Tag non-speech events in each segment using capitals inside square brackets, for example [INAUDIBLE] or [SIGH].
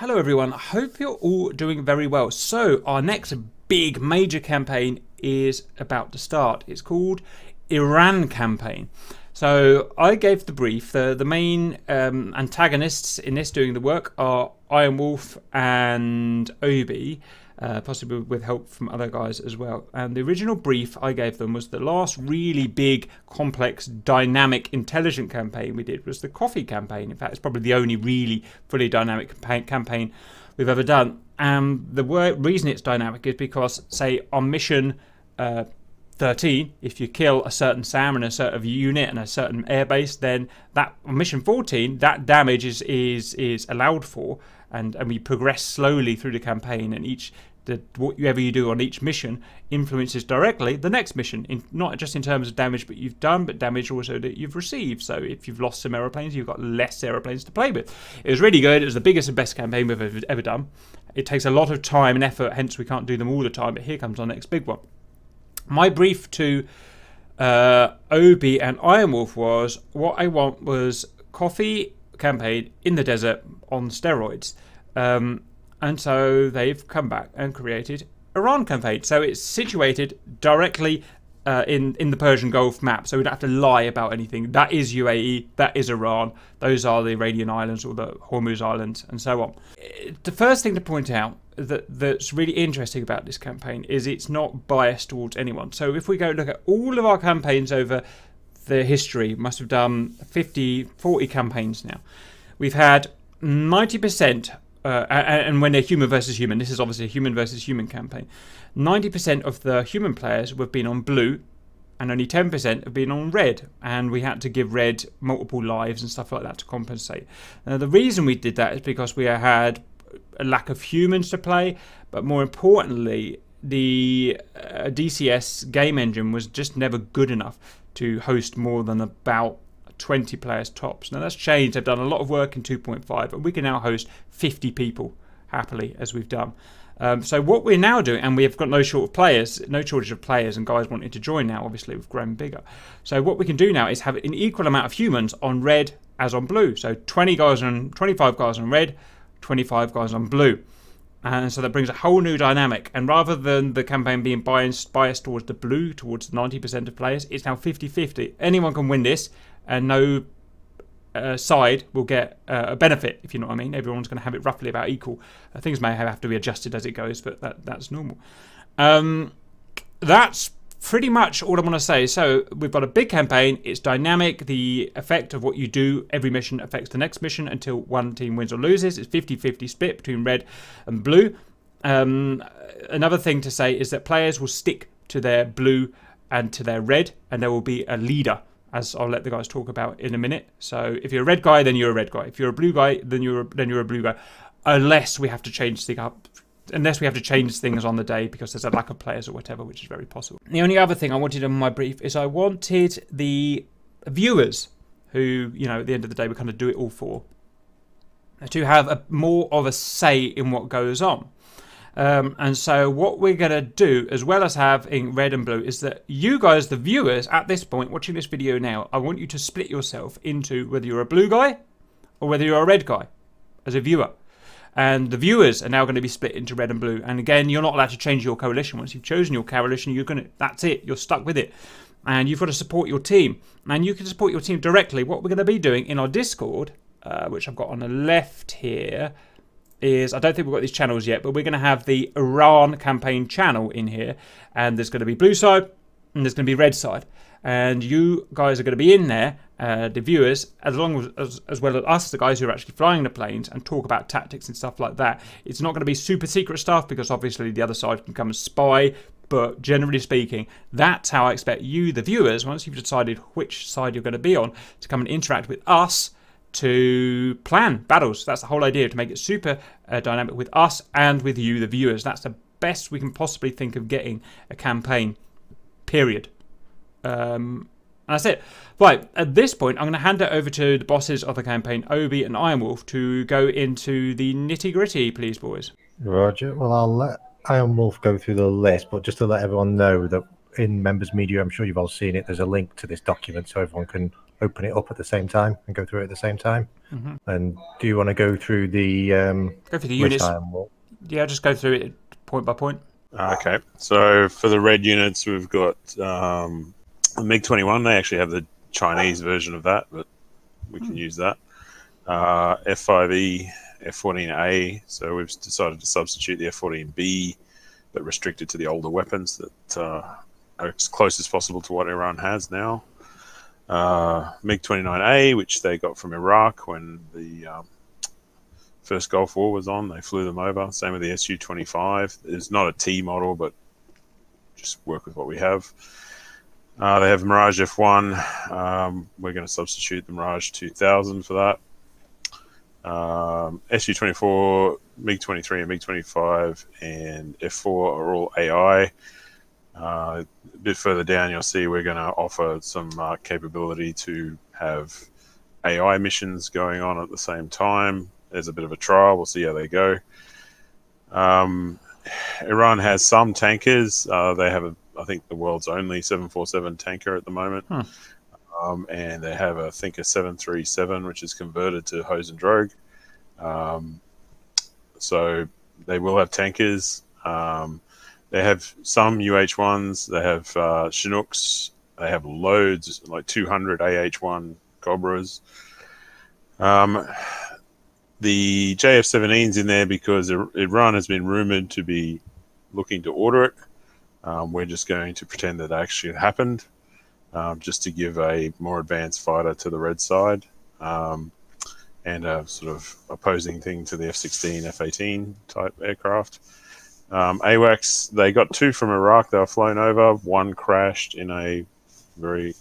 Hello everyone, I hope you're all doing very well. So our next big major campaign is about to start. It's called Iran campaign. So I gave the brief. The, the main um, antagonists in this doing the work are Iron Wolf and Obi uh, possibly with help from other guys as well. And the original brief I gave them was the last really big, complex, dynamic, intelligent campaign we did was the coffee campaign. In fact, it's probably the only really fully dynamic campaign we've ever done. And the reason it's dynamic is because, say, on mission uh, 13, if you kill a certain SAM and a certain unit and a certain airbase, then that on mission 14, that damage is is is allowed for, and and we progress slowly through the campaign, and each the whatever you do on each mission influences directly the next mission, in, not just in terms of damage that you've done, but damage also that you've received. So if you've lost some aeroplanes, you've got less aeroplanes to play with. It was really good. It was the biggest and best campaign we've ever, ever done. It takes a lot of time and effort, hence we can't do them all the time. But here comes our next big one. My brief to uh, Obi and Iron Wolf was what I want was coffee campaign in the desert on steroids. Um, and so they've come back and created Iran campaign. So it's situated directly uh, in in the Persian Gulf map, so we don't have to lie about anything. That is UAE, that is Iran. Those are the Iranian islands or the Hormuz Islands, and so on. The first thing to point out that that's really interesting about this campaign is it's not biased towards anyone. So if we go look at all of our campaigns over the history, must have done 50, 40 campaigns now. We've had 90%, uh, and when they're human versus human, this is obviously a human versus human campaign. 90% of the human players have been on blue, and only 10% have been on red, and we had to give red multiple lives and stuff like that to compensate. Now, the reason we did that is because we had a lack of humans to play, but more importantly, the uh, DCS game engine was just never good enough to host more than about 20 players tops. Now that's changed. They've done a lot of work in 2.5, and we can now host 50 people happily as we've done. Um, so what we're now doing, and we've got no short of players, no shortage of players, and guys wanting to join now. Obviously, we've grown bigger. So what we can do now is have an equal amount of humans on red as on blue. So 20 guys on 25 guys on red, 25 guys on blue. And so that brings a whole new dynamic. And rather than the campaign being biased, biased towards the blue, towards 90% of players, it's now 50 50. Anyone can win this, and no uh, side will get uh, a benefit, if you know what I mean. Everyone's going to have it roughly about equal. Uh, things may have to be adjusted as it goes, but that, that's normal. Um, that's pretty much all I want to say. So we've got a big campaign. It's dynamic. The effect of what you do every mission affects the next mission until one team wins or loses. It's 50-50 split between red and blue. Um, another thing to say is that players will stick to their blue and to their red, and there will be a leader as I'll let the guys talk about in a minute. So if you're a red guy, then you're a red guy. If you're a blue guy, then you're a, then you're a blue guy. Unless we have to change things up unless we have to change things on the day because there's a lack of players or whatever, which is very possible. The only other thing I wanted in my brief is I wanted the viewers who, you know, at the end of the day, we kind of do it all for, to have a, more of a say in what goes on. Um, and so what we're going to do, as well as having red and blue, is that you guys, the viewers, at this point, watching this video now, I want you to split yourself into whether you're a blue guy or whether you're a red guy as a viewer and the viewers are now going to be split into red and blue. And again, you're not allowed to change your coalition. Once you've chosen your coalition, you're going to, that's it, you're stuck with it. And you've got to support your team. And you can support your team directly. What we're going to be doing in our Discord, uh, which I've got on the left here, is I don't think we've got these channels yet, but we're going to have the Iran campaign channel in here. And there's going to be blue side and there's going to be red side and you guys are going to be in there, uh, the viewers, as long as, as well as us, the guys who are actually flying the planes, and talk about tactics and stuff like that. It's not going to be super secret stuff because obviously the other side can come and spy. But generally speaking, that's how I expect you, the viewers, once you've decided which side you're going to be on, to come and interact with us to plan battles. That's the whole idea, to make it super uh, dynamic with us and with you, the viewers. That's the best we can possibly think of getting a campaign, period. Um, and that's it. Right, at this point, I'm going to hand it over to the bosses of the campaign, Obi and Ironwolf, to go into the nitty gritty, please, boys. Roger. Well, I'll let Ironwolf go through the list, but just to let everyone know that in Members Media, I'm sure you've all seen it, there's a link to this document so everyone can open it up at the same time and go through it at the same time. Mhm. And do you want to go through the um, Go for the with units. Yeah, just go through it point by point. Okay, so for the red units, we've got um, the MiG 21. They actually have the Chinese version of that, but we can use that. Uh, F5E, F14A. So we've decided to substitute the F14B, but restricted to the older weapons that uh, are as close as possible to what Iran has now. Uh, MiG 29A, which they got from Iraq when the um, first Gulf War was on. They flew them over. Same with the Su 25. It's not a T model, but just work with what we have. Uh, they have Mirage F1. Um, we're going to substitute the Mirage 2000 for that. Um, Su 24, MiG 23, and MiG 25, and F4 are all AI. Uh, a bit further down, you'll see we're going to offer some uh, capability to have AI missions going on at the same time. There's a bit of a trial. We'll see how they go. Um, Iran has some tankers. Uh, they have, a, I think, the world's only 747 tanker at the moment. Hmm. Um, and they have, I think, a 737, which is converted to Hose and Drogue. Um, so they will have tankers. Um, they have some UH1s. They have uh, Chinooks. They have loads, like 200 AH1 Cobras. Um, the JF-17's in there because Ir- Iran has been rumored to be looking to order it. Um, we're just going to pretend that actually happened, um, just to give a more advanced fighter to the red side, um, and a sort of opposing thing to the F-16, F-18 type aircraft. Um, AWACS, they got two from Iraq. They were flown over. One crashed in a very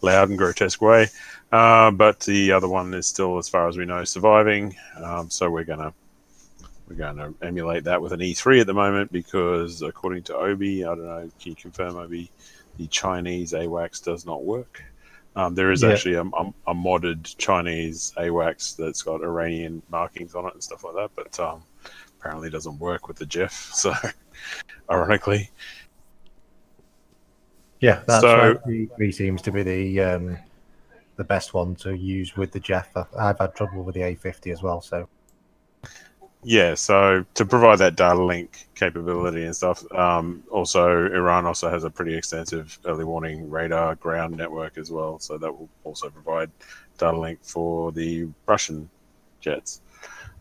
loud and grotesque way. Uh, but the other one is still, as far as we know, surviving. Um, so we're gonna we're going to emulate that with an E3 at the moment because, according to Obi, I don't know, can you confirm Obi, the Chinese AWACS does not work. Um, there is Yeah. actually a, a, a modded Chinese AWACS that's got Iranian markings on it and stuff like that, but um, apparently doesn't work with the Jeff. [LAUGHS] So, ironically, Yeah, that's So- E3 seems to be the um, the best one to use with the Jeff. I've- I've had trouble with the A50 as well. So Yeah, so to provide that data link capability and stuff, um, also Iran also has a pretty extensive early warning radar ground network as well, so that will also provide data link for the Russian jets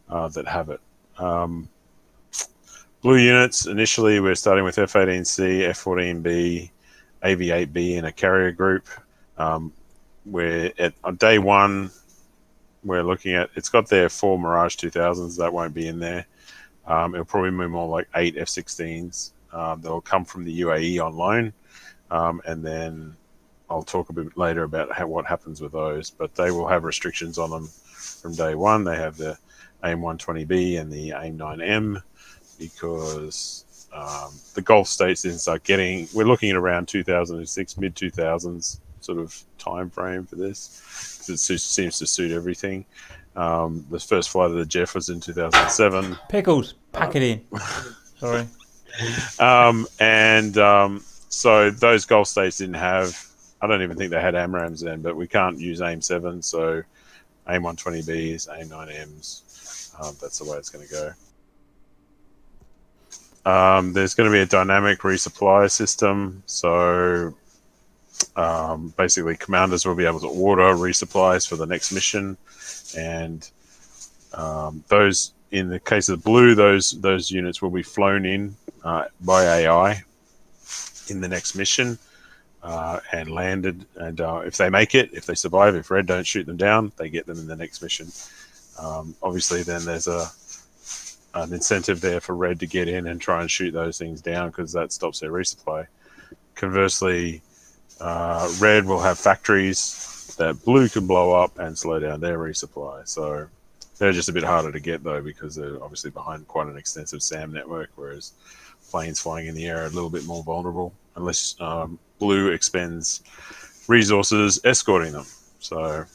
uh, that have it. Um, blue units initially we're starting with F18C, F14B, AV8B, in a carrier group. Um, we're at on day one we're looking at it's got their four Mirage 2000s that won't be in there. Um, it'll probably be more like eight F16s um, that'll come from the UAE on loan, um, and then I'll talk a bit later about how, what happens with those. But they will have restrictions on them from day one. They have the AIM 120B and the AIM 9M because um, the Gulf states didn't start getting. We're looking at around 2006, mid 2000s sort of time frame for this because it seems to suit everything. Um, the first flight of the Jeff was in 2007, Pickles, pack it in. [LAUGHS] Sorry. um, and um, so those Gulf states didn't have. I don't even think they had AMRAAMs then, but we can't use AIM 7, so AIM 120Bs, AIM 9Ms. Um, that's the way it's going to go. Um, there's going to be a dynamic resupply system, so um, basically commanders will be able to order resupplies for the next mission, and um, those in the case of blue, those those units will be flown in uh, by AI in the next mission uh, and landed. And uh, if they make it, if they survive, if red don't shoot them down, they get them in the next mission. Um, obviously, then there's a an incentive there for red to get in and try and shoot those things down because that stops their resupply. Conversely, uh, red will have factories that blue can blow up and slow down their resupply. So they're just a bit harder to get though because they're obviously behind quite an extensive SAM network, whereas planes flying in the air are a little bit more vulnerable unless um, blue expends resources escorting them. So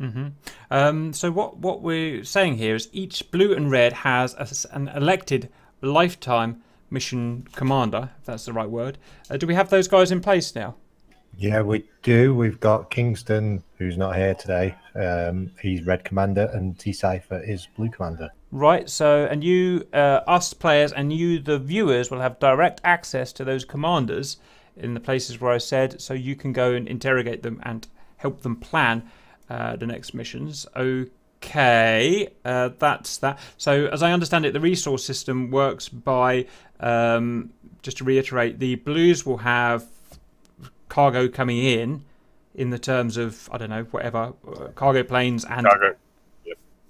hmm Um, so what what we're saying here is each blue and red has a an elected lifetime mission commander, if that's the right word. Uh, do we have those guys in place now? Yeah, we do. We've got Kingston, who's not here today. Um, he's red commander, and T Cipher is blue commander. Right. So, and you, uh, us players, and you, the viewers, will have direct access to those commanders in the places where I said, so you can go and interrogate them and help them plan uh, the next missions. Okay, uh, that's that. So, as I understand it, the resource system works by, um, just to reiterate, the blues will have cargo coming in, in the terms of I don't know whatever uh, cargo planes and Cargo.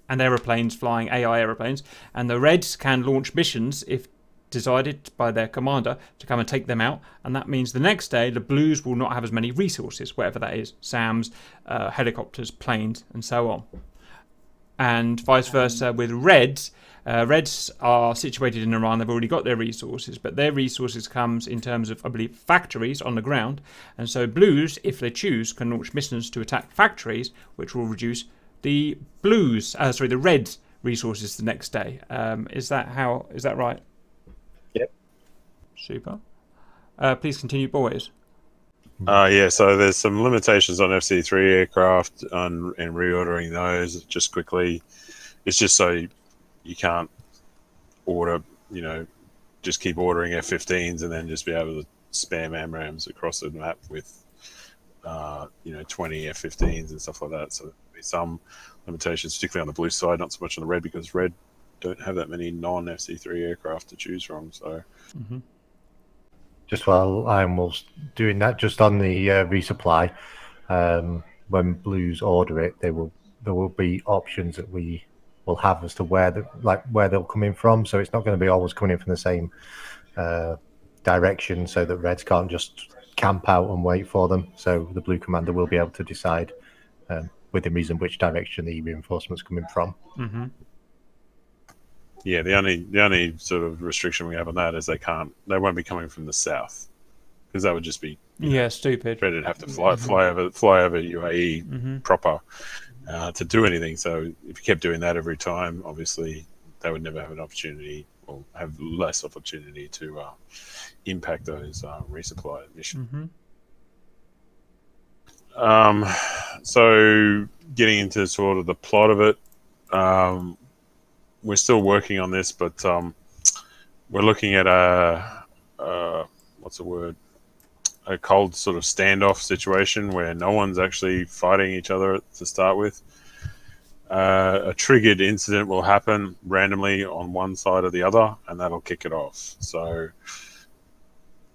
and aeroplanes flying AI aeroplanes, and the Reds can launch missions if decided by their commander to come and take them out, and that means the next day the Blues will not have as many resources, whatever that is, SAMs, uh, helicopters, planes, and so on. And vice versa with Reds. Uh, Reds are situated in Iran. They've already got their resources, but their resources comes in terms of, I believe, factories on the ground. And so Blues, if they choose, can launch missions to attack factories, which will reduce the Blues, uh, sorry, the Reds resources the next day. Um, is that how? Is that right? Super. Uh, please continue, boys. Uh, yeah, so there's some limitations on FC3 aircraft on, and reordering those just quickly. It's just so you, can't order, you know, just keep ordering F15s and then just be able to spam AMRAAMs across the map with, uh, you know, 20 F15s and stuff like that. So there'll be some limitations, particularly on the blue side, not so much on the red because red don't have that many non FC3 aircraft to choose from. So Just while I'm was doing that, just on the uh, resupply, um, when Blues order it, they will there will be options that we will have as to where the like where they'll come in from. So it's not going to be always coming in from the same uh, direction, so that Reds can't just camp out and wait for them. So the Blue Commander will be able to decide um, within reason which direction the reinforcements coming from. hmm Yeah, the only the only sort of restriction we have on that is they can't they won't be coming from the south because that would just be Yeah, stupid. they'd have to fly fly over fly over UAE hmm proper uh, to do anything. So if you kept doing that every time, obviously they would never have an opportunity or have less opportunity to uh, impact those uh, resupply missions. hmm Um, so getting into sort of the plot of it, um, we're still working on this, but um, we're looking at a, a what's the word? A cold sort of standoff situation where no one's actually fighting each other to start with. Uh, a triggered incident will happen randomly on one side or the other, and that'll kick it off. So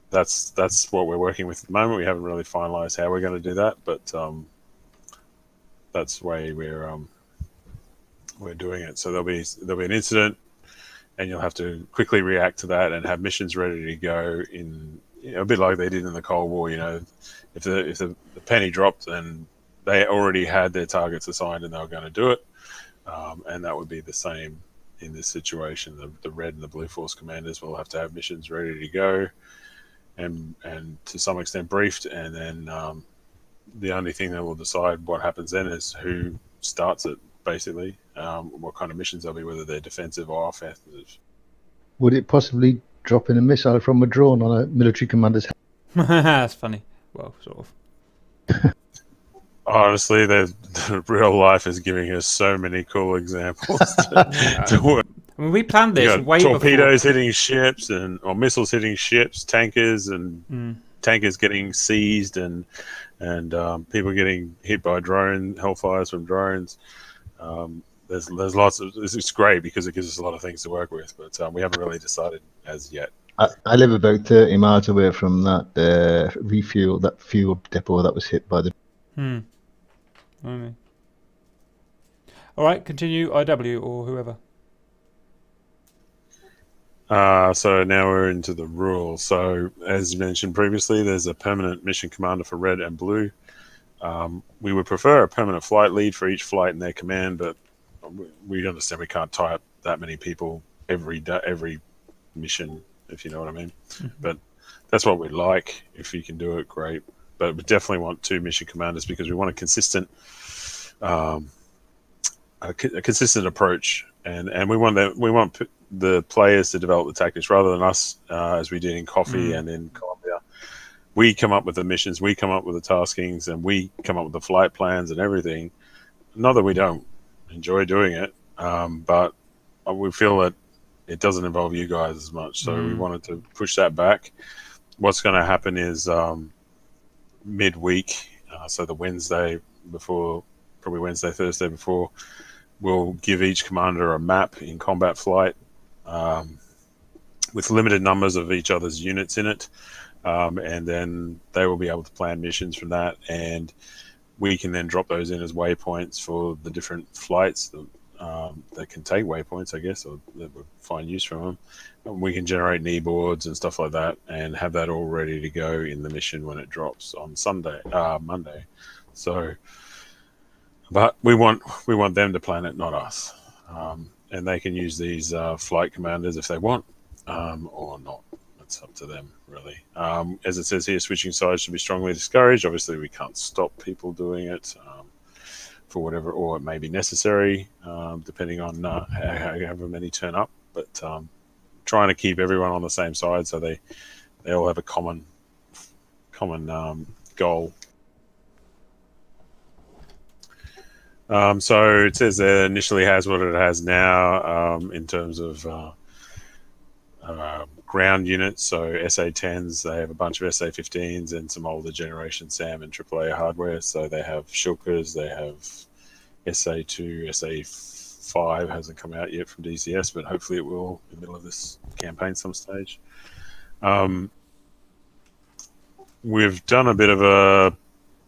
that's that's what we're working with at the moment. We haven't really finalised how we're going to do that, but um, that's the way we're um, we're doing it. So there'll be there'll be an incident, and you'll have to quickly react to that and have missions ready to go in you know, a bit like they did in the Cold War. You know, if the if the, the penny dropped and they already had their targets assigned and they were going to do it, um, and that would be the same in this situation. The, the red and the blue force commanders will have to have missions ready to go, and and to some extent briefed, and then um, the only thing that will decide what happens then is who starts it. Basically, um, what kind of missions they'll be, whether they're defensive or offensive. Would it possibly drop in a missile from a drone on a military commander's head? [LAUGHS] That's funny. Well, sort of. [LAUGHS] Honestly, the, the real life is giving us so many cool examples to, [LAUGHS] to work. I mean, we planned this got way torpedoes hitting ships and or missiles hitting ships, tankers and. Mm. tankers getting seized and and um, people getting hit by drone hellfires from drones. Um, there's there's lots of it's it's great because it gives us a lot of things to work with, but um, we haven't really decided as yet. I, I live about 30 miles away from that uh, refuel, that fuel depot that was hit by the. Hmm. Okay. All right, continue IW or whoever. Uh, so now we're into the rules. So as mentioned previously, there's a permanent mission commander for red and blue. Um, we would prefer a permanent flight lead for each flight in their command, but we- understand we can't tie up that many people every da every mission, if you know what I mean. But that's what we like. If you can do it, great. But we definitely want two mission commanders because we want a consistent, um, a, a consistent approach, and and we want that we want p- the players to develop the tactics rather than us, uh, as we did in Coffee Mm. and in. We come up with the missions, we come up with the taskings, and we come up with the flight plans and everything. Not that we don't enjoy doing it, um, but we feel that it doesn't involve you guys as much. So we Mm. wanted to push that back. What's going to happen is um, midweek, uh, so the Wednesday before, probably Wednesday, Thursday before, we'll give each commander a map in CombatFlite um, with limited numbers of each other's units in it. Um, and then they will be able to plan missions from that. And we can then drop those in as waypoints for the different flights that, um, that can take waypoints, I guess, or that would find use from them. And we can generate knee boards and stuff like that, and have that all ready to go in the mission when it drops on Sunday, uh, Monday. So, but we want we want them to plan it, not us. Um, and they can use these uh, flight commanders if they want, um, or not. It's up to them, really. Um, as it says here, switching sides should be strongly discouraged. Obviously, we can't stop people doing it um, for whatever, or it may be necessary, um, depending on uh, how, however many turn up. But um, trying to keep everyone on the same side so they they all have a common common um, goal. Um, so it says it initially has what it has now in terms of uh, ground units. So SA10s, they have a bunch of SA15s and some older generation SAM and AAA hardware. So they have Shilkas, they have SA2, SA5 hasn't come out yet from DCS, but hopefully it will in the middle of this campaign some stage. Um, we've done a bit of a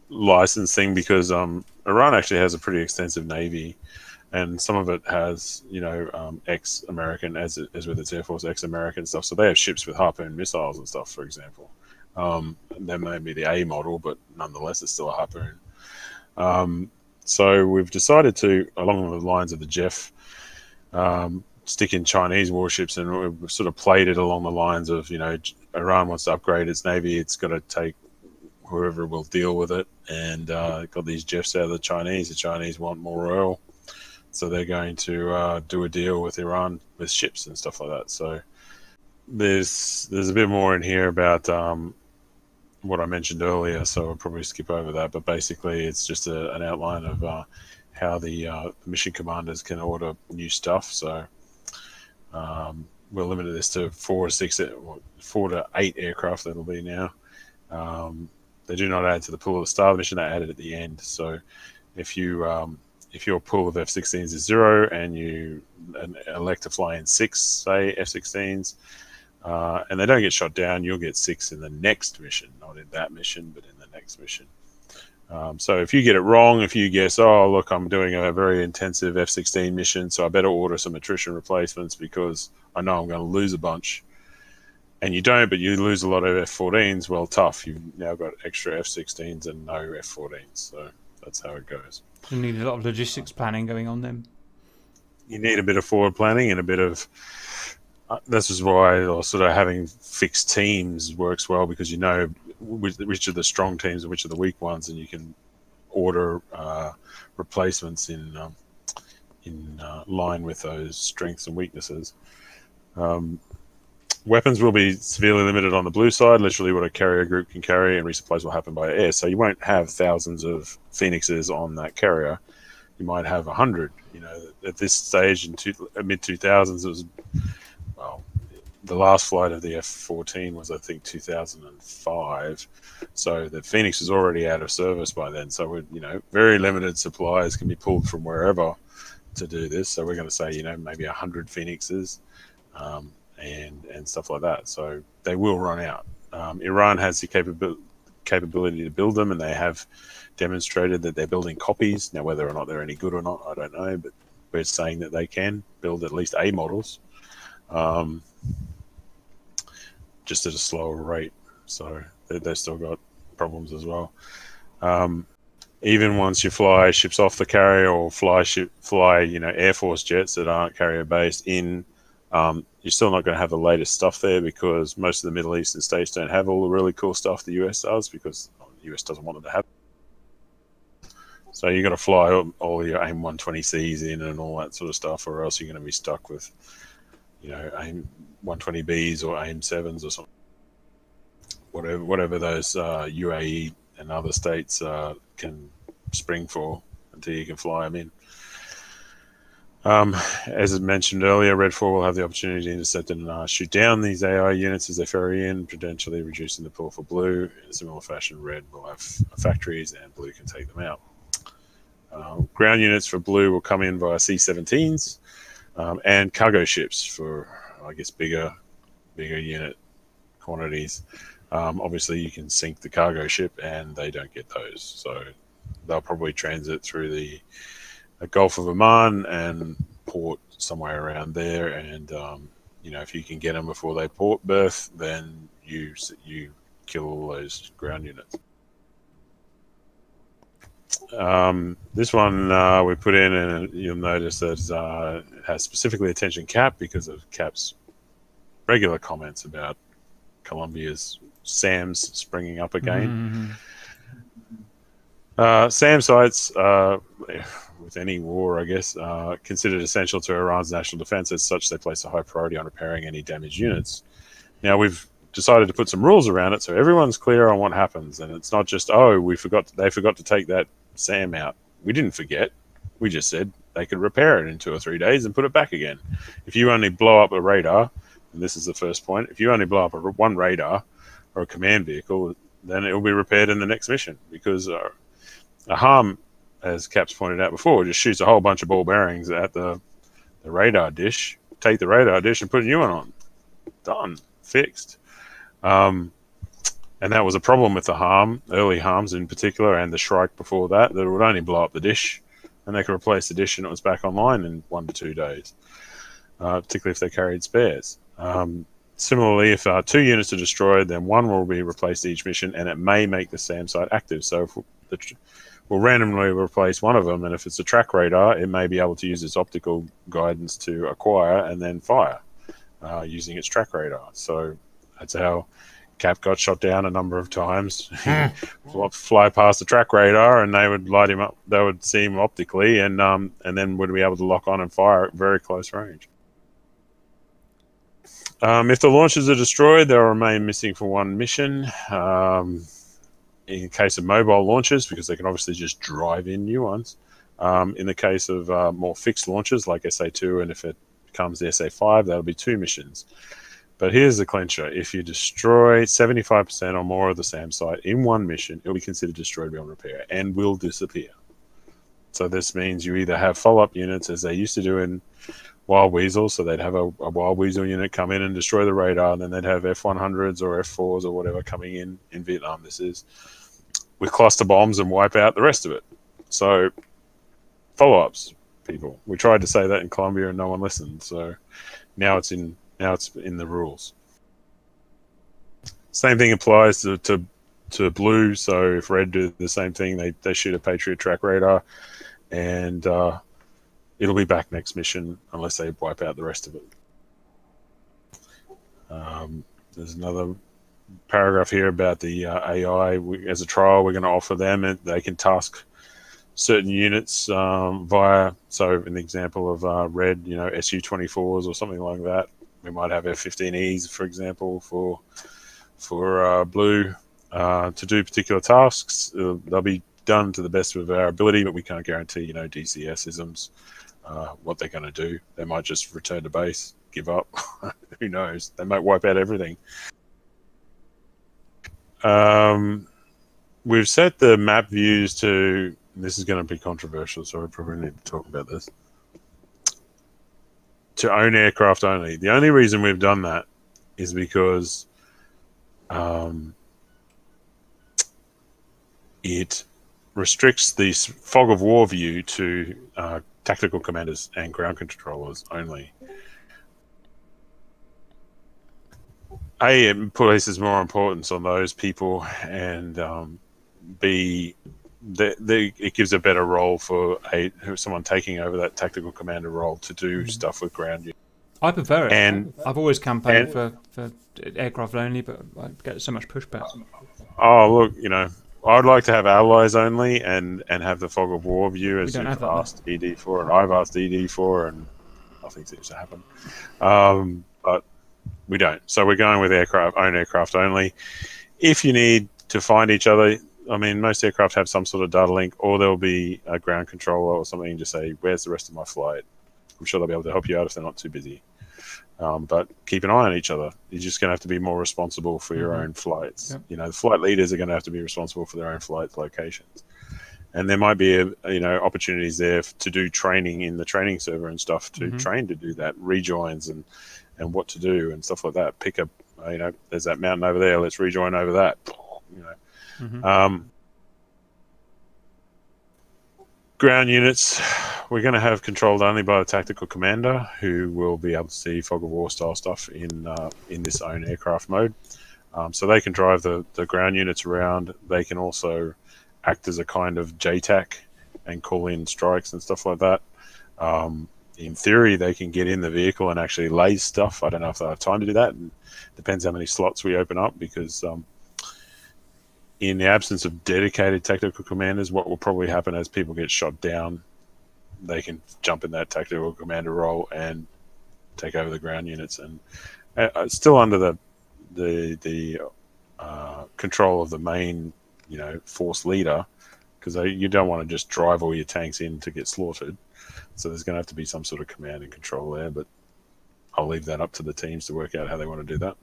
license thing because um, Iran actually has a pretty extensive navy, and some of it has you know um, ex-American as as with its air force ex-American stuff. So they have ships with harpoon missiles and stuff, for example. Um, that may be the A model, but nonetheless, it's still a harpoon. Um, so we've decided to, along the lines of the Jeff, um, stick in Chinese warships, and we've sort of played it along the lines of you know Iran wants to upgrade its navy, it's got to take whoever will deal with it, and uh, got these Jeffs out of the Chinese. The Chinese want more oil, so they're going to uh, do a deal with Iran with ships and stuff like that. So there's there's a bit more in here about um, what I mentioned earlier, so I'll probably skip over that. But basically, it's just a, an outline of uh, how the uh, mission commanders can order new stuff. So um, we're limited this to four or six, four to eight aircraft. That'll be now. Um, they do not add to the pool at the start of the mission; they add at the end. So if you um, if your pool of F-16s is zero and you elect to fly in six, say F-16s, uh, and they don't get shot down, you'll get six in the next mission, not in that mission, but in the next mission. Um, so if you get it wrong, if you guess, oh look, I'm doing a very intensive F-16 mission, so I better order some attrition replacements because I know I'm going to lose a bunch, and you don't, but you lose a lot of F-14s. Well, tough. You've now got extra F-16s and no F-14s, so that's how it goes. You need a lot of logistics planning going on then. You need a bit of forward planning and a bit of. Uh, this is why sort of having fixed teams works well because you know which, are the strong teams and which are the weak ones, and you can order uh, replacements in um, in uh, line with those strengths and weaknesses. Um, weapons will be severely limited on the blue side, literally what a carrier group can carry, and resupplies will happen by air. So you won't have thousands of phoenixes on that carrier. You might have a hundred. You know, at this stage in mid two thousands, it was well, the last flight of the F fourteen was I think two thousand and five. So the Phoenix was already out of service by then. So we you know very limited supplies can be pulled from wherever to do this. So we're going to say you know maybe hundred Phoenixes. Um, and and stuff like that. So they will run out. Um, Iran has the capability capability to build them, and they have demonstrated that they're building copies. Now, whether or not they're any good or not, I don't know, but we're saying that they can build at least A models, um, just at a slower rate. So they, they've still got problems as well. Um, even once you fly ships off the carrier or fly ship fly you know air force jets that aren't carrier based in um, you're still not going to have the latest stuff there because most of the Middle Eastern states don't have all the really cool stuff the US does because the US doesn't want them to have. So you've got to fly all your AIM 120Cs in and all that sort of stuff, or else you're going to be stuck with, you know, AIM 120Bs or AIM 7s or something. whatever whatever those uh, UAE and other states uh, can spring for until you can fly them in. Um, as I mentioned earlier, Red 4 will have the opportunity to intercept and uh, shoot down these AI units as they ferry in, potentially reducing the pull for Blue. In a similar fashion, Red will have factories and Blue can take them out. Uh, ground units for Blue will come in via C-17s um, and cargo ships for, I guess, bigger, bigger unit quantities. Um, obviously, you can sink the cargo ship, and they don't get those, so they'll probably transit through the, the Gulf of Oman and port somewhere around there. And um, you know, if you can get them before they port berth, then you you kill all those ground units. Um, this one uh, we put in, and you'll notice that uh, it has specifically attention Cap because of Cap's regular comments about Colombia's SAMs springing up again. Mhm. Uh, SAM sites, uh, any war, I guess, uh, considered essential to Iran's national defense. As such, they place a high priority on repairing any damaged units. Now, we've decided to put some rules around it so everyone's clear on what happens. And it's not just, oh, we forgot, they forgot to take that SAM out. We didn't forget. We just said they could repair it in two or three days and put it back again. If you only blow up a radar, and this is the first point, if you only blow up a, one radar or a command vehicle, then it will be repaired in the next mission because uh, a harm, as Caps pointed out before, just shoots a whole bunch of ball bearings at the, the radar dish, take the radar dish and put a new one on. Done. Fixed. Um, and that was a problem with the harm, early harms in particular, and the Shrike before that, that it would only blow up the dish and they could replace the dish and it was back online in one to two days, uh, particularly if they carried spares. Um, similarly, if uh, two units are destroyed, then one will be replaced each mission and it may make the SAM site active. So if the, we'll randomly replace one of them, and if it's a track radar, it may be able to use its optical guidance to acquire and then fire uh, using its track radar. So that's how Cap got shot down a number of times. [LAUGHS] He'd fly past the track radar, and they would light him up. They would see him optically, and um, and then would be able to lock on and fire at very close range. Um, if the launchers are destroyed, they'll remain missing for one mission. Um, in case of mobile launches, because they can obviously just drive in new ones. Um, in the case of uh, more fixed launches like SA2, and if it comes to SA5, that'll be two missions. But here's the clincher: if you destroy 75% or more of the SAM site in one mission, it'll be considered destroyed beyond repair and will disappear. So this means you either have follow-up units, as they used to do in Wild Weasel, so they'd have a, a Wild Weasel unit come in and destroy the radar, and then they'd have F100s or F4s or whatever coming in in Vietnam. This is with cluster bombs and wipe out the rest of it. So follow-ups, people. We tried to say that in Colombia and no one listened. So now it's in now it's in the rules. Same thing applies to, to to blue. So if red do the same thing, they, they shoot a Patriot track radar, and uh, it'll be back next mission unless they wipe out the rest of it. Um, there's another paragraph here about the uh, AI. We, as a trial, we're going to offer them and they can task certain units um, via. So, in the example of uh, red, you know, SU 24s or something like that. We might have F15Es, for example, for for uh, blue uh, to do particular tasks. They'll be done to the best of our ability, but we can't guarantee, you know, DCS isms, uh, what they're going to do. They might just return to base, give up. [LAUGHS] Who knows? They might wipe out everything. Um, we've set the map views to. This is going to be controversial, so we probably need to talk about this. To own aircraft only. The only reason we've done that is because um, it restricts the fog of war view to uh, tactical commanders and ground controllers only. A, it places more importance on those people, and um, B, the, the, it gives a better role for a someone taking over that tactical commander role to do mm-hmm. stuff with ground. I prefer it. And I've always campaigned and, for, for aircraft only, but I get so much pushback. Oh, look, you know, I'd like to have allies only and, and have the fog of war view as you've asked ED for, and I've asked ED for, and nothing seems to happen. Um, but we don't. So we're going with aircraft, own aircraft only. if you need to find each other, I mean, most aircraft have some sort of data link, or there'll be a ground controller or something to say, "Where's the rest of my flight?" I'm sure they'll be able to help you out if they're not too busy. Um, but keep an eye on each other. You're just going to have to be more responsible for your Mhm. own flights. Yep. You know, the flight leaders are going to have to be responsible for their own flight locations. And there might be, a, you know, opportunities there to do training in the training server and stuff to Mhm. train to do that, rejoins and and what to do and stuff like that. Pick up, you know, there's that mountain over there. Let's rejoin over that. You know, Mhm. um, ground units, we're going to have controlled only by the tactical commander, who will be able to see fog of war style stuff in uh, in this own aircraft mode. Um, so they can drive the, the ground units around. They can also act as a kind of JTAC and call in strikes and stuff like that. Um, in theory, they can get in the vehicle and actually lay stuff. I don't know if they have time to do that. And depends how many slots we open up because um, in the absence of dedicated tactical commanders, what will probably happen as people get shot down, they can jump in that tactical commander role and take over the ground units, and uh, uh, still under the the the uh, control of the main, you know, force leader, because you don't want to just drive all your tanks in to get slaughtered. So there's going to have to be some sort of command and control there, but I'll leave that up to the teams to work out how they want to do that.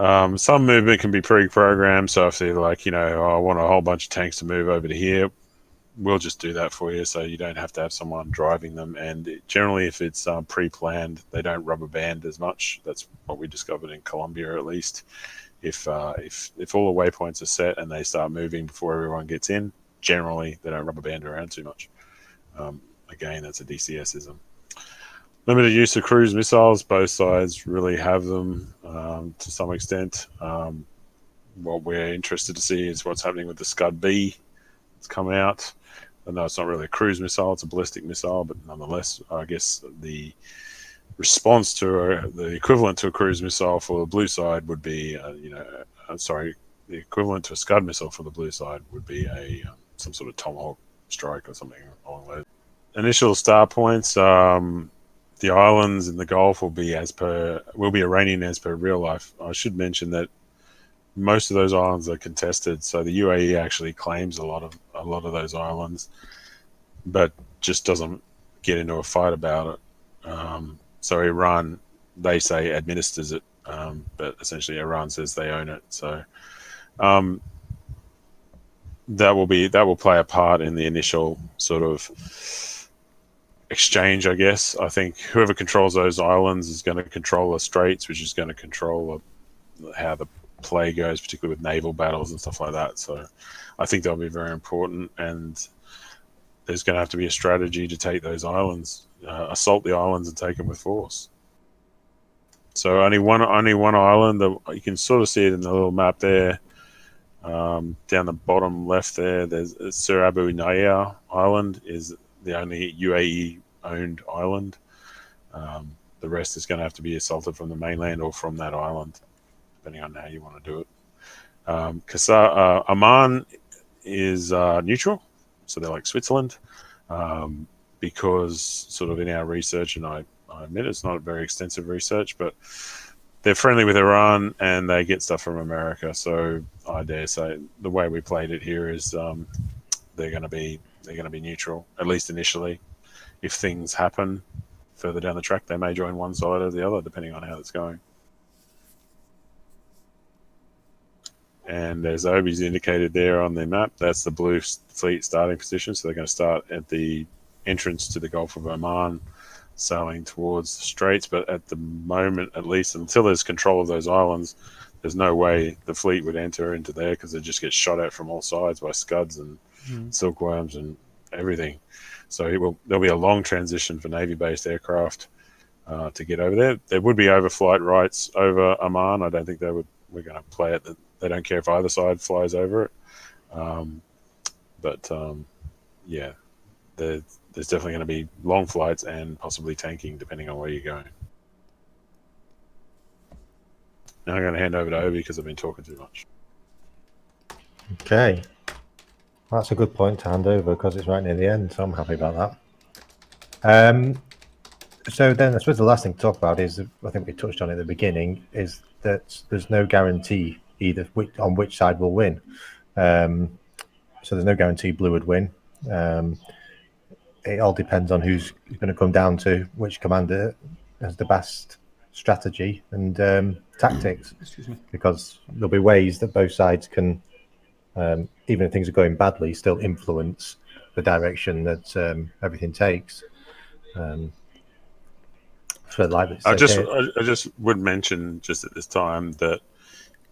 Um, some movement can be pre-programmed, so if they're like, you know, oh, I want a whole bunch of tanks to move over to here, we'll just do that for you, so you don't have to have someone driving them. And it- generally, if it's um, pre-planned, they don't rubber band as much. That's what we discovered in Colombia, at least. If uh, if if all the waypoints are set and they start moving before everyone gets in, generally they don't rubber band around too much. Um, again, that's a DCSism. Limited use of cruise missiles. Both sides really have them um, to some extent. Um, what we're interested to see is what's happening with the Scud B. It's come out. I know it's not really a cruise missile; it's a ballistic missile, but nonetheless, I guess the response to a, the equivalent to a cruise missile for the blue side would be, uh, you know, uh, sorry, the equivalent to a Scud missile for the blue side would be a um, some sort of Tomahawk strike or something along those. Initial star points. Um, the islands in the Gulf will be as per will be Iranian as per real life. I should mention that most of those islands are contested, so the UAE actually claims a lot of a lot of those islands, but just doesn't get into a fight about it. Um, so Iran, they say administers it, um, but essentially Iran says they own it. So um, that will be that will play a part in the initial sort of exchange, I guess. I think whoever controls those islands is going to control the straits, which is going to control how the play goes, particularly with naval battles and stuff like that. So I think that'll be very important, and there's going to have to be a strategy to take those islands, uh, assault the islands, and take them with force. So only one, only one island. That you can sort of see it in the little map there, um, down the bottom left there. There's uh, Sir Abu Nu'ayr Island is the only UAE owned island. Um, the rest is going to have to be assaulted from the mainland or from that island, depending on how you want to do it. Um, Qatar, uh, is uh, neutral, so they're like Switzerland, um, because sort of in our research, and I, I admit it's not very extensive research, but they're friendly with Iran and they get stuff from America. So I dare say the way we played it here is um, they're going to be they're going to be neutral at least initially. If things happen further down the track, they may join one side or the other depending on how it's going. And as Obi's indicated there on the map, that's the blue fleet starting position. So they're going to start at the entrance to the Gulf of Oman, sailing towards the straits. But at the moment, at least until there's control of those islands, there's no way the fleet would enter into there because they just get shot at from all sides by scuds and Mm. silkworms and everything. So it will, there'll be a long transition for Navy-based aircraft uh, to get over there. There would be overflight rights over Oman. I don't think they would. We're going to play it that they don't care if either side flies over it. Um, but um, yeah, there, there's definitely going to be long flights and possibly tanking depending on where you're going. Now I'm going to hand over to Obi because I've been talking too much. Okay. That's a good point to hand over because it's right near the end, so I'm happy about that. Um, So then, I suppose the last thing to talk about is I think we touched on it at the beginning is that there's no guarantee either which, on which side will win. Um, so there's no guarantee blue would win. Um, it all depends on who's going to come down to which commander has the best strategy and um, tactics. Excuse me. Because there'll be ways that both sides can, um, even if things are going badly, still influence the direction that um, everything takes. Um, so like I just I, I just would mention just at this time that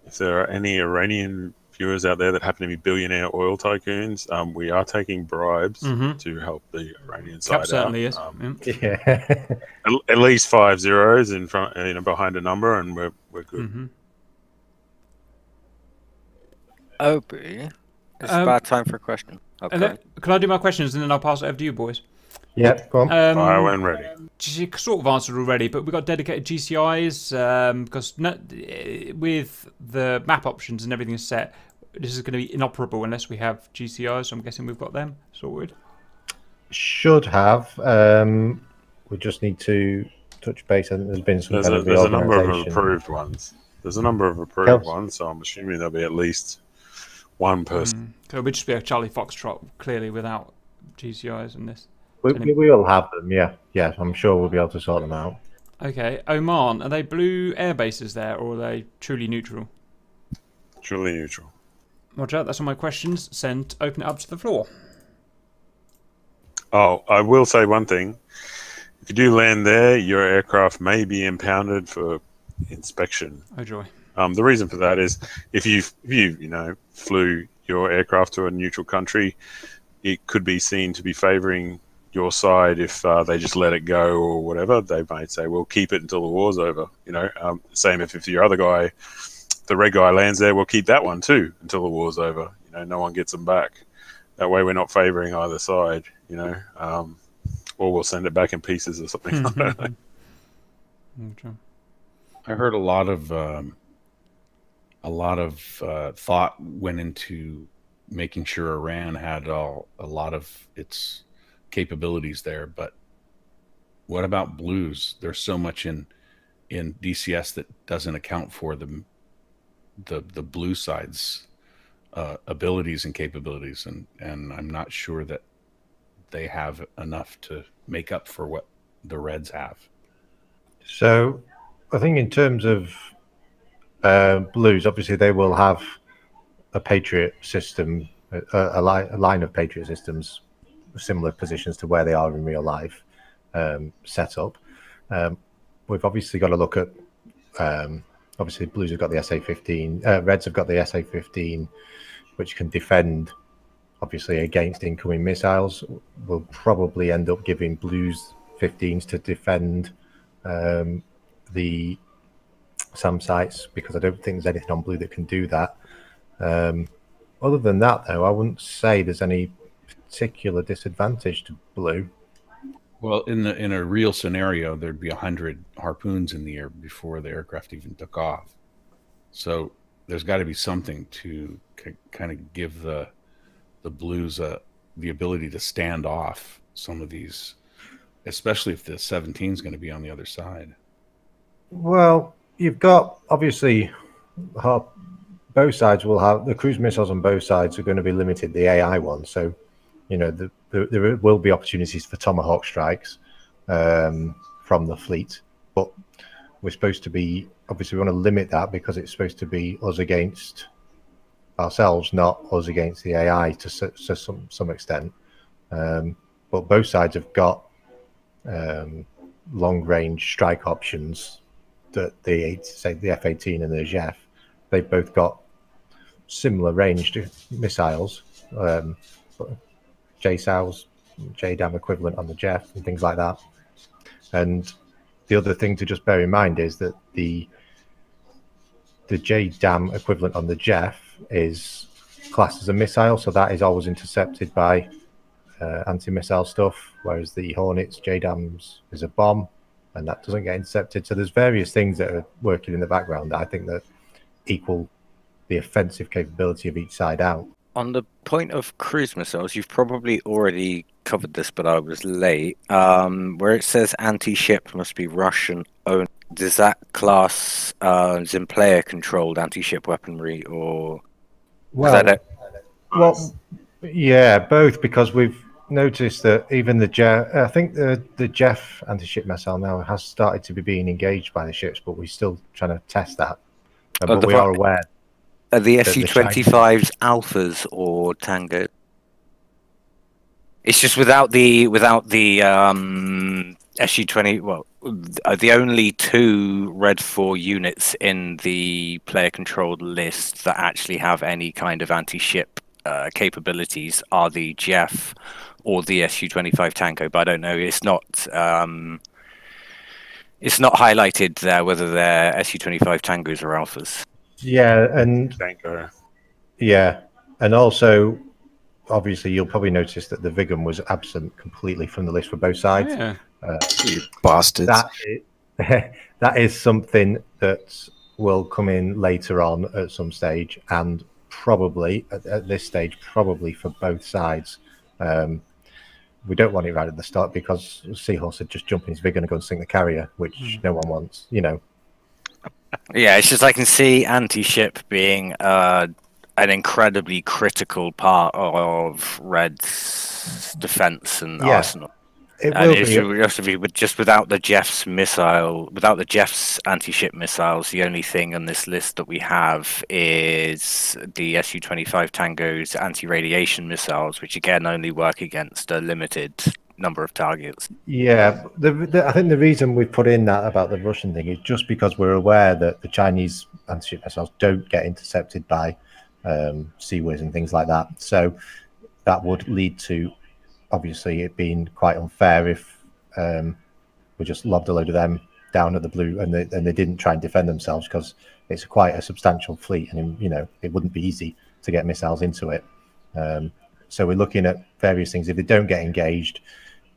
if there are any Iranian viewers out there that happen to be billionaire oil tycoons, um, we are taking bribes Mhm. to help the Iranian side. Cap certainly out. is. Um, Yeah. [LAUGHS] yeah. at, at least five zeros in front, you know, behind a number, and we're we're good. Mhm. Obi, it's Um, about time for a question. Okay. Then, can I do my questions and then I'll pass it over to you, boys? Yep, go on. Um, Fire when ready. you sort of answered already, but we've got dedicated GCIs um, because no, with the map options and everything set, this is going to be inoperable unless we have GCIs. So I'm guessing we've got them sorted. Should have. Um, we just need to touch base. and There's been some There's kind a, of there's a number of approved ones. There's a number of approved Helps. ones, so I'm assuming there'll be at least one person. Mm. So it would just be a Charlie Foxtrot clearly without GCIs in this. We, we will have them. Yeah, yeah. I'm sure we'll be able to sort them out. Okay, Oman, are they blue air bases there or are they truly neutral? Truly neutral. Roger, that's all my questions. Send, open it up to the floor. Oh, I will say one thing. If you do land there, your aircraft may be impounded for inspection. Oh joy. Um, the reason for that is if you if you you know flew your aircraft to a neutral country, it could be seen to be favouring your side if uh, they just let it go or whatever. They might say, "We'll keep it until the war's over." You know, um, same if if your other guy, the red guy lands there, we'll keep that one too until the war's over. You know, no one gets them back. That way, we're not favouring either side. You know, um, or we'll send it back in pieces or something. [LAUGHS] I don't know. Okay. I heard a lot of um, a lot of uh, thought went into making sure Iran had all, a lot of its capabilities there, but what about blues? There's so much in in DCS that doesn't account for the the the blue side's uh, abilities and capabilities, and and I'm not sure that they have enough to make up for what the Reds have. So, I think in terms of uh, Blues, obviously they will have a Patriot system, a, a, li- a line of Patriot systems, similar positions to where they are in real life, um, set up. Um, we've obviously got to look at. Um, obviously, Blues have got the SA15. Uh, Reds have got the SA15, which can defend. Obviously, against incoming missiles, We'll probably end up giving Blues 15s to defend um, the SAM sites because I don't think there's anything on blue that can do that. Um, other than that, though, I wouldn't say there's any particular disadvantage to blue. Well, in the in a real scenario, there'd be a hundred harpoons in the air before the aircraft even took off. So there's got to be something to k- kind of give the the blues uh, the ability to stand off some of these, especially if the 17 is going to be on the other side. Well, you've got obviously both sides will have the cruise missiles on both sides are going to be limited, the AI ones. So, you know, the, the, there will be opportunities for Tomahawk strikes um, from the fleet, but we're supposed to be obviously we want to limit that because it's supposed to be us against ourselves, not us against the AI to, to some some extent. Um, but both sides have got um, long range strike options that the say the F eighteen and the Jeff, they've both got similar ranged missiles, um, JSOWs, JDAM equivalent on the Jeff and things like that. And the other thing to just bear in mind is that the the JDAM equivalent on the Jeff is classed as a missile, so that is always intercepted by uh, anti-missile stuff, whereas the Hornets JDAMs is a bomb, and that doesn't get intercepted. So there's various things that are working in the background that I think that equal the offensive capability of each side out. On the point of cruise missiles, you've probably already covered this, but I was late. Um, where it says anti-ship must be Russian owned, does that class uh, Zimplayer controlled anti-ship weaponry, or Well, well, yeah, both because we've noticed that even the Jeff, I think the the Jeff anti-ship missile now has started to be being engaged by the ships, but we're still trying to test that. Uh, but we are aware. Are the the SU-25s alphas or tango? It's just without the without the um, SU-20. Well, the only two REDFOR units in the player-controlled list that actually have any kind of anti-ship uh, capabilities are the Jeff or the Su-25 Tango. But I don't know. It's not. Um, it's not highlighted there whether they're Su-25 Tangos or alphas. Yeah, and Tango. yeah, and also obviously you'll probably notice that the Viggen was absent completely from the list for both sides. Yeah. Bastards. That is, [LAUGHS] that is something that will come in later on at some stage, and probably at, at this stage, probably for both sides. Um, we don't want it right at the start because Seahorse would just jump in his Viggen and go and sink the carrier, which no one wants. You know, Yeah, it's just I can see anti-ship being uh, an incredibly critical part of Red's defense and Yeah, arsenal. It And will it's be. just, be with- just without the Jeff's missile, without the Jeff's anti-ship missiles, the only thing on this list that we have is the Su-25 Tango's anti-radiation missiles, which again only work against a limited number of targets. Yeah, the, the, I think the reason we put in that about the Russian thing is just because we're aware that the Chinese anti-ship missiles don't get intercepted by um, CIWS and things like that. So that would lead to obviously it being quite unfair if um, we just lobbed a load of them down at the blue and they, and they didn't try and defend themselves because it's quite a substantial fleet and you know it wouldn't be easy to get missiles into it. Um, so we're looking at various things. If they don't get engaged,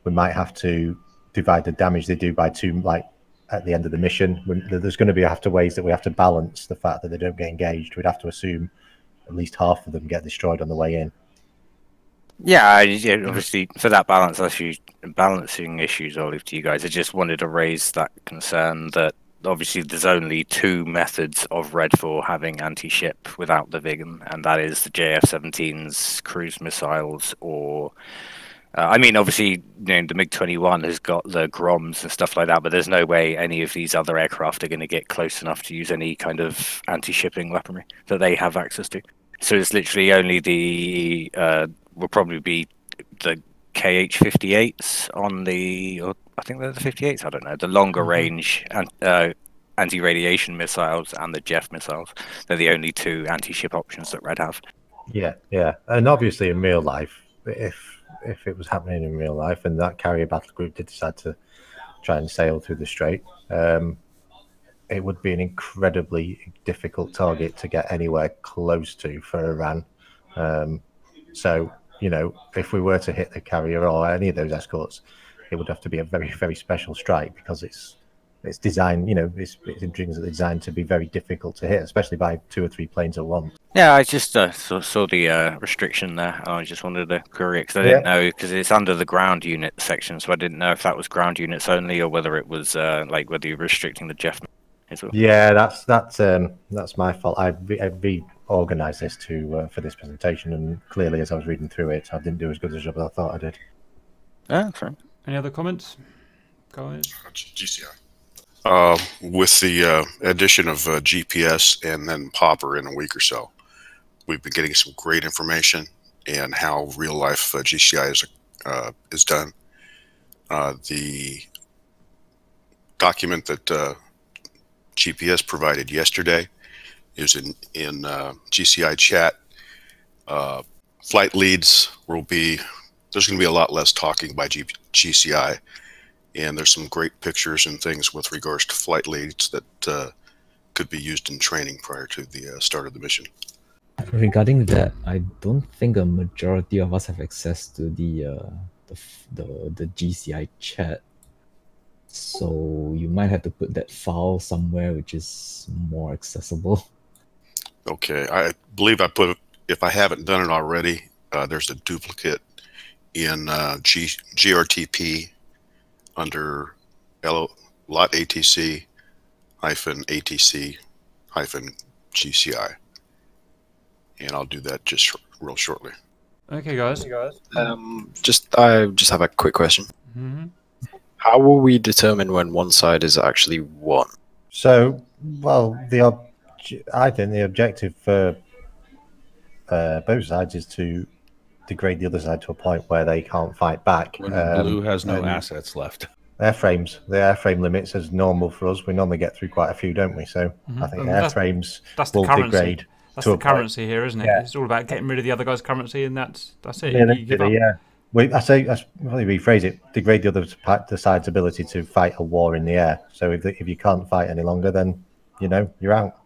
we might have to divide the damage they do by two, like at the end of the mission. When- There's going to be have to ways that we have to balance the fact that they don't get engaged. We'd have to assume at least half of them get destroyed on the way in. Yeah, yeah, obviously for that balance issue, balancing issues, I'll leave to you guys. I just wanted to raise that concern that obviously there's only two methods of REDFOR having anti-ship without the Viggen, and that is the JF-17's cruise missiles or. Uh, I mean, obviously, you know, the MiG-21 has got the Groms and stuff like that, but there's no way any of these other aircraft are going to get close enough to use any kind of anti-shipping weaponry that they have access to. So it's literally only the uh, will probably be the KH-58s on the, or I think they're the 58s. I don't know the longer range and uh, anti-radiation missiles and the Jeff missiles. They're the only two anti-ship options that Red have. Yeah, yeah, and obviously in real life, if if it was happening in real life and that carrier battle group did decide to try and sail through the strait, um, it would be an incredibly difficult target to get anywhere close to for Iran. Um, so you know, if we were to hit the carrier or any of those escorts, it would have to be a very very special strike because it's it's designed, you know, it's, it's intrinsically designed to be very difficult to hit, especially by two or three planes at once. Yeah, I just uh, saw, saw the uh, restriction there. and I just wanted to query it because I didn't know because it's under the ground unit section, so I didn't know if that was ground units only or whether it was uh, like whether you're restricting the Jeff well. Yeah, that's that's um, that's my fault. I, re- I reorganized this to uh, for this presentation, and clearly, as I was reading through it, I didn't do as good a job as I thought I did. Yeah, that's right. Any other comments? Guys? GCI. Uh, with the uh, addition of uh, GPS and then Popper in a week or so, we've been getting some great information and how real life uh, GCI is uh, is done. Uh, the document that uh, GPS provided yesterday is in in uh, GCI chat. Uh, flight leads will be there's going to be a lot less talking by G- GCI and there's some great pictures and things with regards to flight leads that uh, could be used in training prior to the uh, start of the mission. Regarding that, I don't think a majority of us have access to the uh, the, the the GCI chat. So you might have to put that file somewhere which is more accessible. [LAUGHS] Okay, I believe I put if I haven't done it already, uh, there's a duplicate in uh, G, GRTP under L, lot ATC hyphen ATC hyphen GCI. And I'll do that just sh- real shortly. Okay, guys. Um, just I just have a quick question. hmm How will we determine when one side is actually won? So, well, the ob- I think the objective for uh, both sides is to degrade the other side to a point where they can't fight back. When Um, blue has no assets left. Airframes, the airframe limits is normal for us. We normally get through quite a few, don't we? So I think And airframes That's the will currency. degrade. That's to the a point. currency here, isn't it? Yeah. It's all about getting rid of the other guy's currency, and that's that's it. Yeah, You give up. yeah. We, I say, I probably rephrase it: degrade the other the side's ability to fight a war in the air. So if the, if you can't fight any longer, then you know you're out.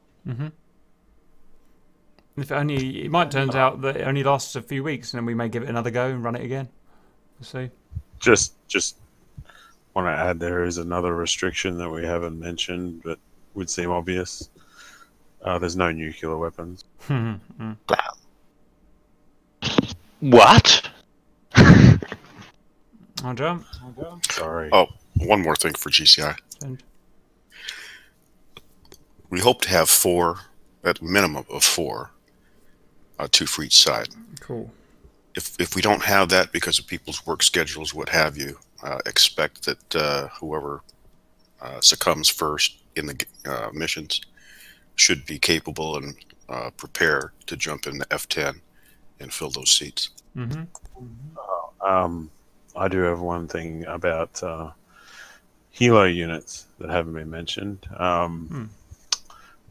If only it might turns out that it only lasts a few weeks, and then we may give it another go and run it again. We'll see. Just just want to add there is another restriction that we haven't mentioned, but would seem obvious. Uh, there's no nuclear weapons. Mm. [LAUGHS] What? I'll jump. Sorry. Oh, one more thing for GCI. Send. We hope to have four, at minimum of four, uh, two for each side. Cool. If, if we don't have that because of people's work schedules, what have you, uh, expect that uh, whoever uh, succumbs first in the uh, missions should be capable and uh, prepared to jump in the F10 and fill those seats. hmm Um, I do have one thing about uh, helo units that haven't been mentioned. Um,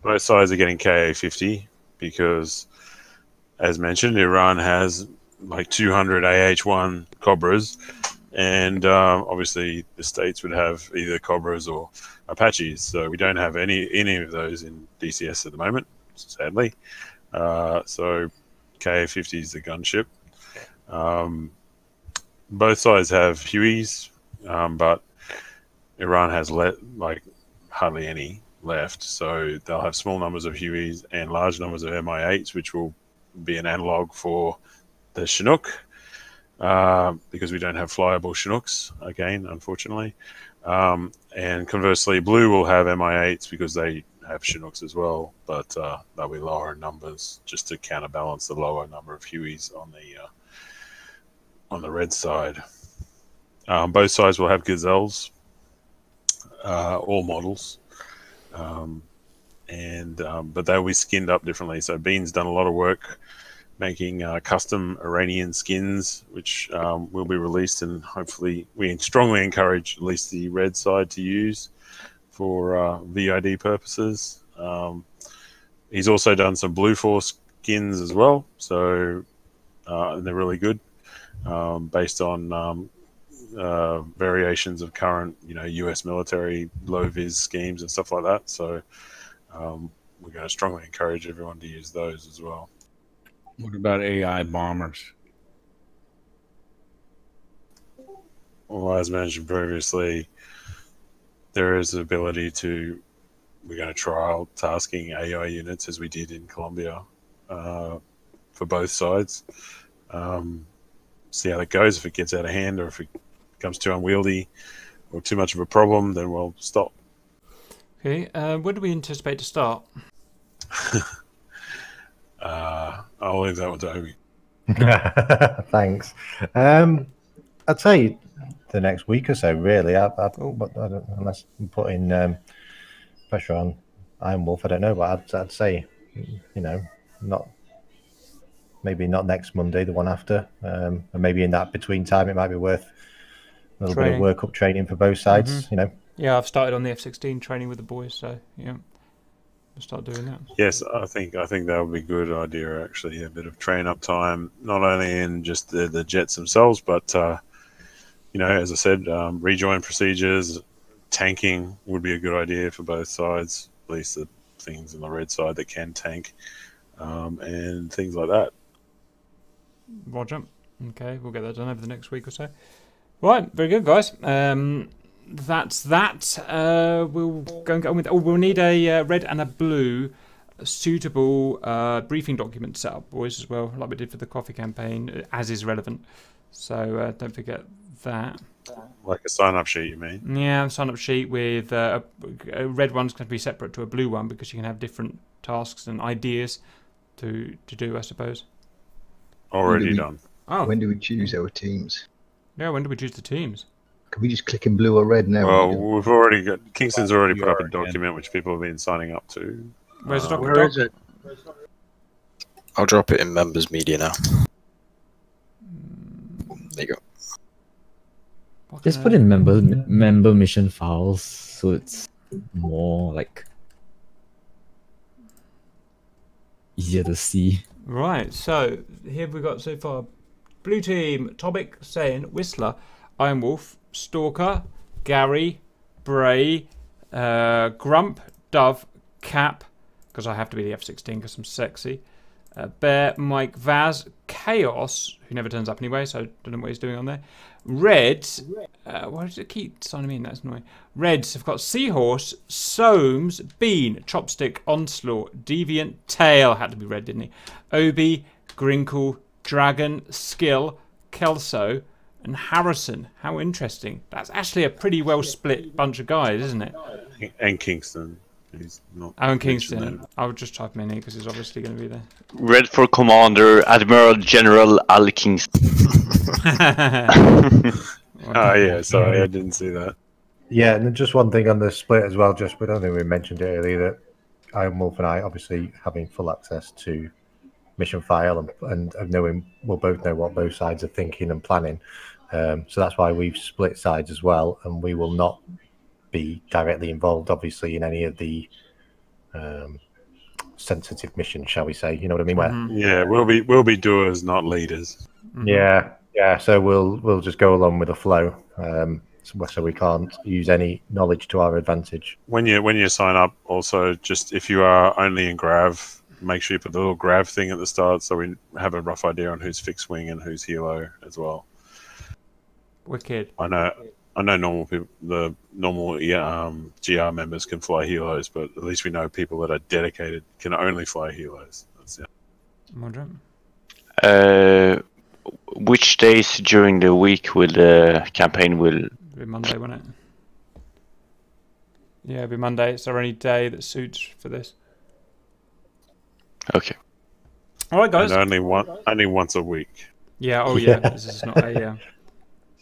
Both sides are getting KA50 because, as mentioned, Iran has like 200 AH1 Cobras, and um, obviously the states would have either Cobras or Apaches. So we don't have any any of those in DCS at the moment, sadly. Uh, so KA50 is the gunship. Um, both sides have Hueys, um, but Iran has le- like hardly any left. So they'll have small numbers of Hueys and large numbers of MI8s, which will be an analog for the Chinook, uh, because we don't have flyable Chinooks again, unfortunately. Um, and conversely, Blue will have MI8s because they have Chinooks as well, but uh, they'll be lower in numbers just to counterbalance the lower number of Hueys on the uh, on the red side. Um, both sides will have gazelles, uh, all models, um, and um, but they'll be skinned up differently. So Bean's done a lot of work making uh, custom Iranian skins, which um, will be released, and hopefully we strongly encourage at least the red side to use for uh, VID purposes. Um, he's also done some Blue Force skins as well, so uh, they're really good, um, based on um, uh, variations of current, you know, U.S. military low vis schemes and stuff like that. So um, we're going to strongly encourage everyone to use those as well. What about AI bombers? Well, as mentioned previously, there is the ability to. We're going to trial tasking AI units as we did in Colombia uh, for both sides. Um, see how that goes. If it gets out of hand or if it becomes too unwieldy or too much of a problem, then we'll stop. Okay. Uh, when do we anticipate to start? [LAUGHS] Uh, I'll leave that with Toby. [LAUGHS] Thanks. Um, I'd say the next week or so, really. I, I, but I don't, unless I'm putting um, pressure on Iron Wolf, I don't know. But I'd, I'd say, you know, not maybe not next Monday, the one after, um, and maybe in that between time, it might be worth a little bit Training. of workup training for both sides. Mhm. You know, Yeah, I've started on the F-16 training with the boys, so yeah, we'll start doing that. Yes, I think I think that would be a good idea. Actually, a bit of train up time, not only in just the, the jets themselves, but uh, you know, as I said, um, rejoin procedures, tanking would be a good idea for both sides. At least the things on the red side that can tank, um, and things like that. Roger. Okay, we'll get that done over the next week or so. Right, very good, guys. Um, that's that. Uh, we'll go and get on with. Oh, we'll need a uh, red and a blue suitable uh, briefing document set up, boys, as well, like we did for the coffee campaign, uh, as is relevant. So uh, don't forget that. Like a sign up sheet, you mean? Yeah, sign up sheet with uh, a, a red one's going to be separate to a blue one because you can have different tasks and ideas to to do, I suppose. Already we- done. Oh, When do we choose our teams? Yeah. When do we choose the teams? Can we just click in blue or red now? Well, we've already got Kingston's already put up are a again. document which people have been signing up to. Where's the Uh, Where is it? I'll drop it in members media now. There you go. What Just put in member member mission files so it's more like easier to see. Right, so here we got so far Blue Team, Tobic, Sane, Whistler, Iron Wolf, Stalker, Gary, Bray, uh, Grump, Dove, Cap, because I have to be the F 16 because I'm sexy, uh, Bear, Mike, Vaz, Chaos, who never turns up anyway, so I don't know what he's doing on there. Reds, uh, why does it keep signing me in? That's annoying. Reds have got Seahorse, Soames, Bean, Chopstick, Onslaught, Deviant, Tail, had to be red, didn't he? Obi, Grinkle, Dragon, Skill, Kelso, and Harrison. How interesting. That's actually a pretty well split bunch of guys, isn't it? and Kingston. He's not oh, Aaron Kingston. I would just type him in here because he's obviously going to be there. Red for Commander Admiral General Al Kingston. there. [LAUGHS] [LAUGHS] Oh yeah, sorry, I didn't see that. Yeah, and just one thing on the split as well. Just we don't think we mentioned it earlier that Iron Wolf and I obviously having full access to mission file and, and of knowing we'll both know what both sides are thinking and planning. Um, so that's why we've split sides as well, and we will not be directly involved, obviously, in any of the um, sensitive missions, shall we say? You know what I mean? Where Mhm. Yeah, we'll be we'll be doers, not leaders. Mhm. Yeah, yeah. So we'll we'll just go along with the flow. Um, so, so we can't use any knowledge to our advantage. When you when you sign up, also just if you are only in Grav, make sure you put the little grab thing at the start, so we have a rough idea on who's fixed wing and who's helo as well. Wicked. I know I know normal people, the normal yeah, um, GR members can fly helos, but at least we know people that are dedicated can only fly helos. That's it. Roger. Uh, which days during the week will the campaign will? It'll be Monday, won't it? Yeah, it'll be Monday. Is there any day that suits for this. Okay. All right, guys. And only one only once a week. Yeah. Oh, yeah. this is not a. Uh,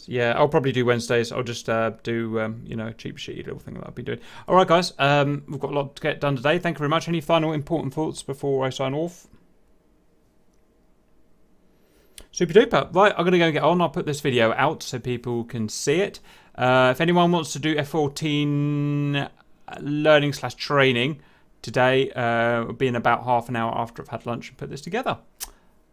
yeah, I'll probably do Wednesdays. I'll just uh, do um, you know cheap shitty little thing that I'll be doing. All right, guys. Um, we've got a lot to get done today. Thank you very much. Any final important thoughts before I sign off? Super duper. Right, I'm gonna go get on. I'll put this video out so people can see it. Uh, if anyone wants to do F14 learning slash training today, uh, it'll be in about half an hour after I've had lunch and put this together.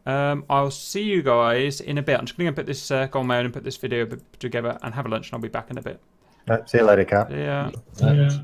Um, I'll see you guys in a bit. I'm just going to put this, uh, go on my own and put this video together and have a lunch, and I'll be back in a bit. Uh, see you later, Cap. Yeah. So,